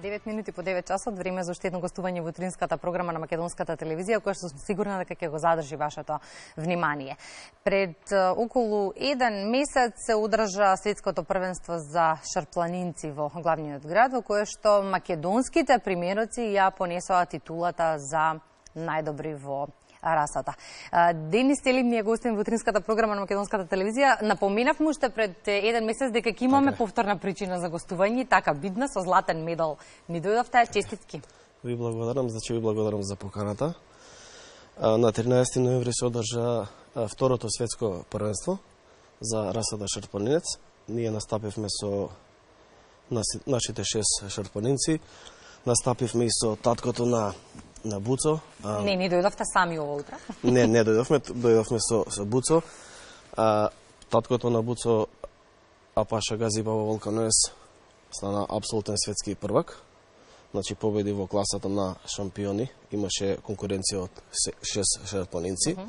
9 минути по 9 часот, време за уште едно гостување во утринската програма на Македонската телевизија, која што сум сигурна дека ќе го задржи вашето внимание. Пред околу еден месец се одржа светското првенство за шарпланинци во главниот град, во кое што македонските примероци ја понесоа титулата за најдобри во расата. Денис Телим ни е гостин во утринската програма на Македонската телевизија. Напоменав му уште пред еден месец дека ќе имаме така повторна причина за гостување, така бидна со златен медал. Ни дојдовте честитки. Ви благодарам, значи ви благодарам за поканата. На 13 ноември се одржа второто светско првенство за расата шарпанинец. Ние настапивме со нашите шест шарпанинци. Настапивме и со таткото на на Буцо. А... Не, не дојдовте сами ова утро? не, не дојдовме, дојдовме со, со Буцо. А, таткото на Буцо, Апаша Гази Баба Волканоес, стана абсолютен светски првак. Значи победи во класата на шампиони. Имаше конкуренција од шест шерпанинци. Uh -huh.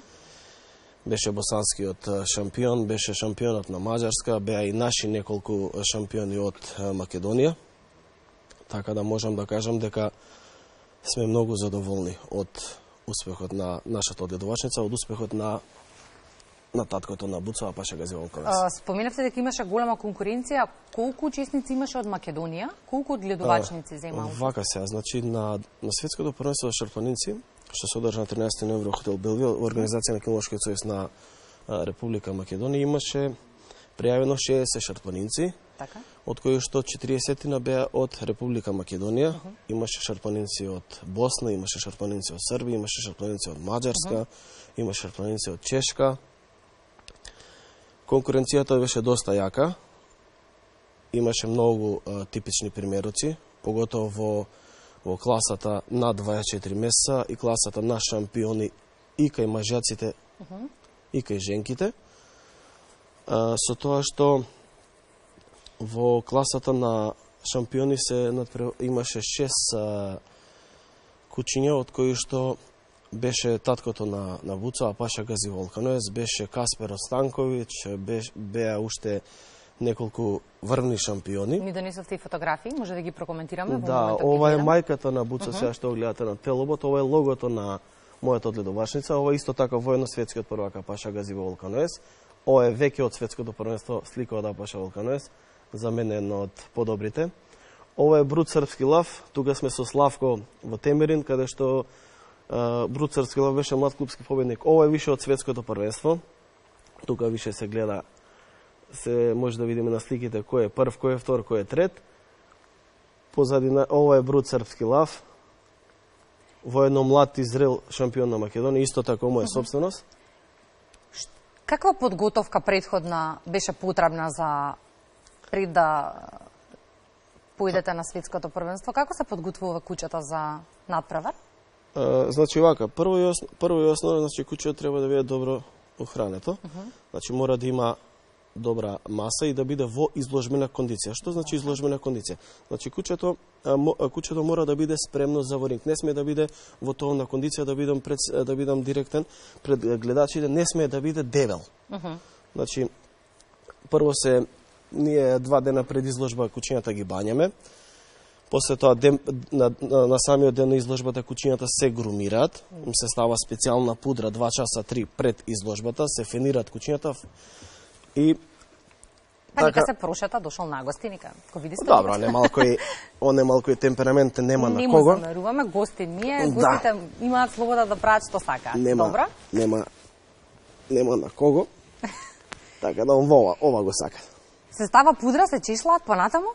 Беше босанскиот шампион, беше шампионот на Маđарска, беа и наши неколку шампиони од Македонија. Така да можам да кажам дека сме многу задоволни од успехот на нашата одедувачница, од успехот на на таткото на Буцова Паша Гази Волковец. Споменавте дека имаше голема конкуренција. Колку учесници имаше од Македонија? Колку одгледувачници земаа? Вака се, значи на, на светското првенство за шарпаници, што се одржа на 13 ноември во хотел Белвил, организација на Кинолошкиот сојуз на Република Македонија имаше пријавено 60 шарпанинци, така? од кои што 40 на беа од Република Македонија, uh -huh. имаше шарпанинци од Босна, имаше шарпанинци од Србија, имаше шарпанинци од Маđарска, uh -huh. имаше шарпанинци од Чешка. Конкуренцијата беше доста јака. Имаше многу а, типични примероци, поготово во во класата над 24 месеца и класата на шампиони и кај мажјаците uh -huh. и кај женките. А, со тоа што во класата на шампиони се надпре... имаше шест кучиња од кои што беше таткото на, на Буцова, Паша Гази Волканоес, беше Каспер Останковиќ, беше, беа уште неколку врвни шампиони. Ни донесовте и фотографии, може да ги прокоментираме Да, ова е мајката на Буца, uh -huh. сега што гледате на телобот, ова е логото на мојата одледувачница, ова е исто така воено светскиот првак Паша Гази Волканоес. Ова е веќе од светското првенство слика од Апаша Волканоес за мене едно од подобрите. Ова е Брут Српски лав, тука сме со Славко во Темерин, каде што uh, Брут Српски лав беше млад клубски победник. Ова е више од светското првенство. Тука више се гледа, се може да видиме на сликите кој е прв, кој е втор, кој е трет. Позади на ова е Брут Српски лав. Воедно млад и зрел шампион на Македонија, исто така моја собственост. Каква подготовка предходна беше потребна за пред да поидете на светското првенство, како се подготвува куќата за надпревар? значи вака, прво и основно, прво и основно, значи куќето треба да биде добро охрането. Uh -huh. Значи мора да има добра маса и да биде во изложбена кондиција. Што значи изложбена кондиција? Значи куќето куќето мора да биде спремно за воринг. Не сме да биде во тоа кондиција да бидам пред да бидам директен пред гледачите, не сме да биде дебел. Uh -huh. Значи прво се ние два дена пред изложба кучињата ги бањаме. После тоа ден, на, на, на самиот ден на изложбата кучињата се грумираат, им се става специјална пудра 2 часа 3 пред изложбата, се фенираат кучињата и Па така... се прошета, дошол на гости, ника, ко види сте. Добро, не малко и он е малко и темперамент нема на кого. Не замеруваме, гости ние, да. гостите имаат слобода да прават што сака. Нема, Добро? Нема, нема на кого. така да он ова, ова го сакат. Се става пудра, се чишлаат понатаму?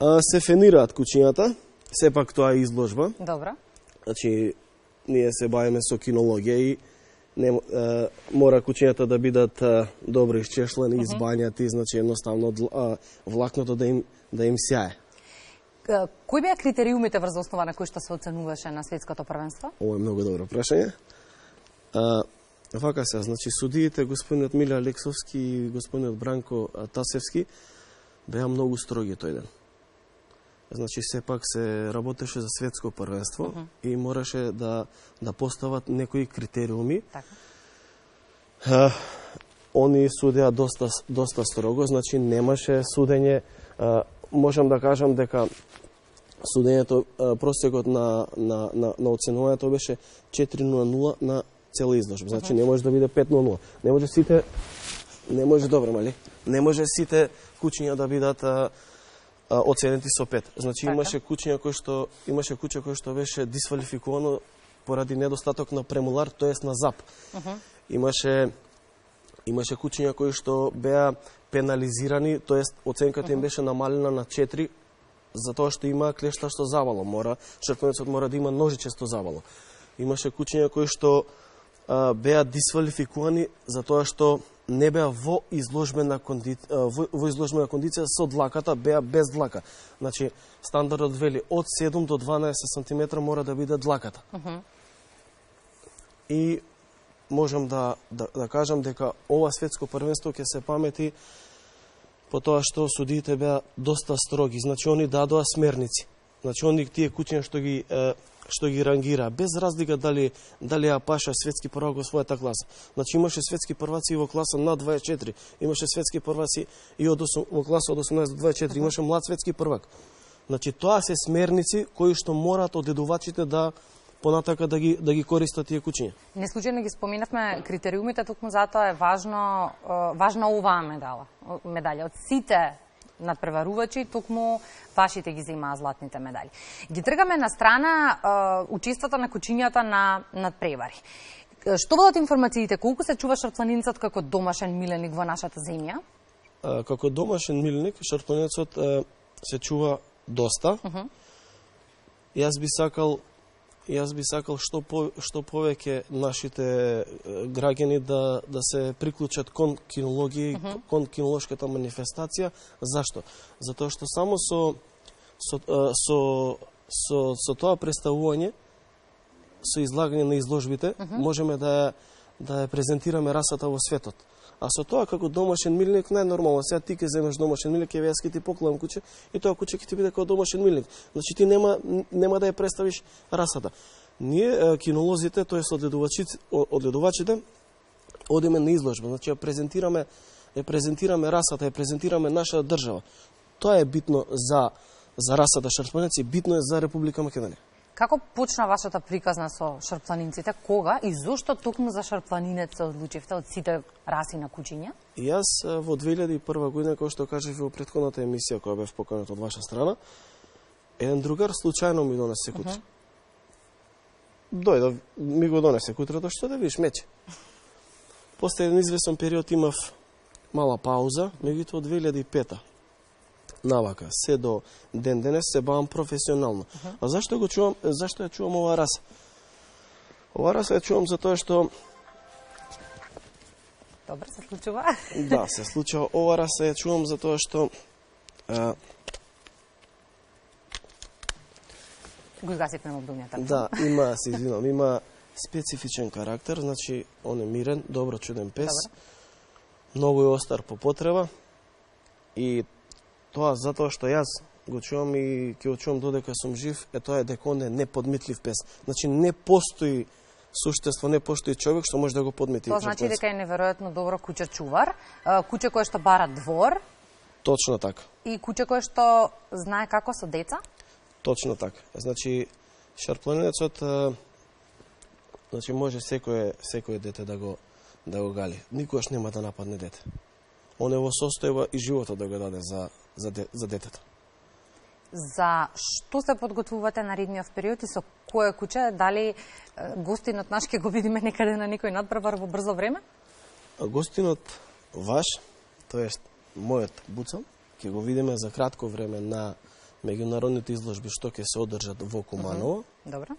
А, се фенираат кучињата, сепак тоа е изложба. Добро. Значи, ние се бавиме со кинологија и не, а, мора кучињата да бидат а, добро исчешлени, uh -huh. избањати, значи едноставно а, влакното да им да им сјае. Кои беа критериумите врз основа на кои што се оценуваше на светското првенство? Ова е многу добро прашање. А, Вака се, значи судиите, господинот Миле Алексовски и господинот Бранко Тасевски, беа многу строги тој ден. Значи, сепак се работеше за светско првенство uh -huh. и мораше да, да постават некои критериуми. Така. А, они судеа доста, доста строго, значи немаше судење. А, можам да кажам дека судењето просекот на на на, на оценувањето беше 4.00 на цела изложба. Значи не може да биде 5.00. Не може сите не може добро, мали? Не може сите куќиња да бидат а, а, оценети со 5. Значи Така. имаше куќиња кои што имаше куќа кој што беше дисфалификувано поради недостаток на премулар, тоест на ЗАП. Имаше имаше куќиња кои што беа пенализирани, тоест оценката им беше намалена на 4 затоа што има клешташто завало, мора шрпнецот мора да има ножичесто завало. Имаше куќиња кои што беа дисвалификувани затоа што не беа во изложбена кондиција, во, изложбена кондиција со длаката, беа без длака. Значи, стандардот вели од 7 до 12 см мора да биде длаката. И можам да, да, да кажам дека ова светско првенство ќе се памети по тоа што судиите беа доста строги. Значи, они дадоа смерници. Значи, они тие куќиња што ги е, што ги рангира, без разлика дали дали ја паша светски првак во својата класа. Значи имаше светски прваци во класа над 24, имаше светски прваци и од 8, во класа од 18 до 24, имаше млад светски првак. Значи тоа се смерници кои што мораат одедувачите да понатака да ги да ги користат тие кучиња. Неслучајно ги споменавме критериумите, токму затоа е важно, важна оваа медала, медалја. Од сите надпреварувачи, токму вашите ги земаа златните медали. Ги тргаме на страна е, на кучињата на надпревари. Што водат информациите? Колку се чува шарпланинцот како домашен миленик во нашата земја? А, како домашен милник, шарпанецот е, се чува доста. Јас би сакал јас би сакал што по, што повеќе нашите граѓани да да се приклучат кон кинологија, и кон кинолошката манифестација. Зашто? Затоа што само со со со со, со тоа представување со излагање на изложбите можеме да да ја презентираме расата во светот. А со тоа како домашен милник најнормално. Сега ти ќе земеш домашен милник, ќе јас ќе ти поклам куче и тоа куче ќе ти биде како домашен милник. Значи ти нема нема да ја представиш расата. Ние кинолозите кинолозите, тоест одледувачите, одледувачите одиме на изложба, значи ја презентираме ја презентираме расата, ја презентираме нашата држава. Тоа е битно за за расата шарпанеци, битно е за Република Македонија. Како почна вашата приказна со шарпланинците? Кога и зошто токму за шарпланинец се одлучивте од сите раси на кучиња? Јас во 2001 година, кој што кажав и во претходната емисија која бев поканет од ваша страна, еден другар случајно ми донесе кутре. Дојде, ми го донесе кутрето, што да видиш, мече. После еден извесен период имав мала пауза, меѓутоа од 2005 навака, се до ден денес се бавам професионално. А зашто го чувам, зашто ја чувам оваа раса? Оваа раса ја чувам затоа што Добро, се случува. Да, се случува. Ова раса ја чувам затоа што а, Го изгасивте на мобилниот да, има, се извинам, има специфичен карактер, значи он е мирен, добро чуден пес. Добро. Многу е остар по потреба и тоа затоа што јас го чувам и ќе го чувам додека сум жив, е тоа е дека он е неподмитлив пес. Значи не постои суштество, не постои човек што може да го подмити. Тоа значи дека е неверојатно добро куќе чувар, а, куќе кое што бара двор Точно така. и куќе кое што знае како со деца. Точно така. Значи, шарпланинецот, значи може секое секое дете да го да го гали. Никогаш нема да нападне дете. Он е во состојба и животот да го даде за за, де, за детето. За што се подготвувате на редниот период и со кое куќе? Дали гостинот наш ќе го видиме некаде на некој надпревар во брзо време? Гостинот ваш, тоест мојот буцал, ќе го видиме за кратко време на меѓународните изложби што ќе се одржат во Куманово. Добро.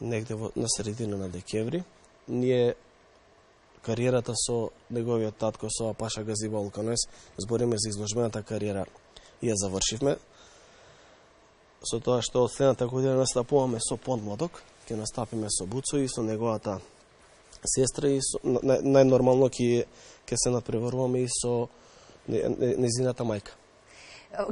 негде во, на средина на декември. Ние кариерата со неговиот татко со Паша Газиба Улканес, збориме за изложбената кариера, и ја завршивме. Со тоа што од следната година настапуваме со подмладок, ќе настапиме со Буцо и со неговата сестра и со, најнормално ќе ќе се надпреваруваме и со не- незината мајка.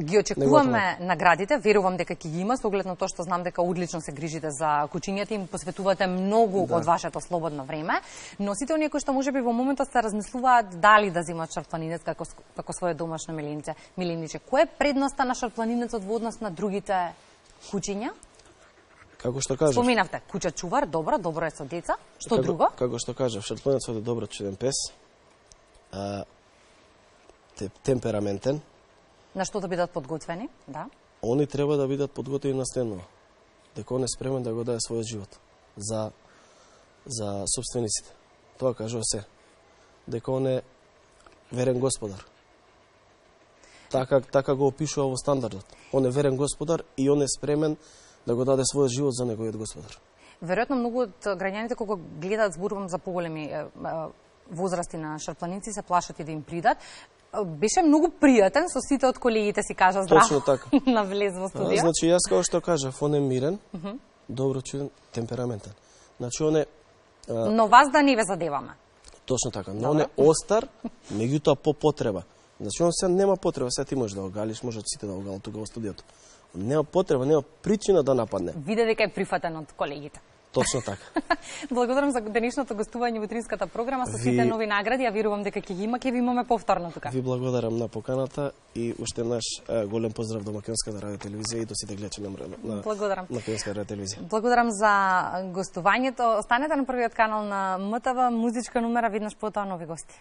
Ги очекуваме наградите, верувам дека ќе ги има, со оглед на тоа што знам дека одлично се грижите за кучињата и им посветувате многу да. од вашето слободно време, но сите оние кои што можеби во моментот се размислуваат дали да земат шарпланинец како како свое домашно милинце, милиниче. Која е предноста на шарпланинецот во однос на другите кучиња? Како што кажав. Споминавте, куќа чувар, добро, добро е со деца. Што како, друго? Како што кажав, шарпланецот е добро чуден пес. А, темпераментен, На што да бидат подготвени, да. Они треба да бидат подготвени на следново. Дека он е спремен да го даде својот живот за за собствениците. Тоа кажува се. Дека он е верен господар. Така, така го опишува во стандардот. Он е верен господар и он е спремен да го даде својот живот за неговиот господар. Веројатно многу од граѓаните кога гледаат зборувам за поголеми возрасти на шарпланици се плашат и да им придат беше многу пријатен со сите од колегите си кажа здраво. Точно така. на влез во студија. значи јас како што кажав, он е мирен, uh -huh. добро чуден, темпераментен. Значи он е а... Но вас да не ве задеваме. Точно така, но он е остар, меѓутоа по потреба. Значи он се нема потреба, сега ти можеш да го галиш, може сите да го галат тука во студиото. Нема потреба, нема причина да нападне. Виде дека е прифатен од колегите. Точно така. Благодарам за денешното гостување во утринската програма со сите ви... нови награди. Ја верувам дека ќе ги има, ќе ви имаме повторно тука. Ви благодарам на поканата и уште наш голем поздрав до Македонската радио телевизија и до сите гледачи на, на Благодарам. Македонска радио телевизија. Благодарам за гостувањето. Останете на првиот канал на МТВ, музичка номера, виднаш потоа нови гости.